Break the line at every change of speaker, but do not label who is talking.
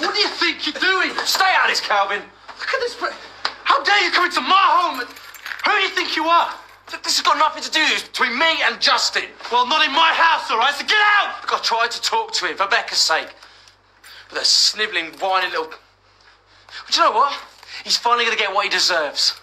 What do you think you're doing?
Stay out of this, Calvin.
Look at this. How dare you come into my home? Who do you think you are?
This has got nothing to do with this between me and Justin.
Well, not in my house, all right? So get out!
Look, I tried to talk to him for Becca's sake. But that snivelling, whining little. But you know what? He's finally going to get what he deserves.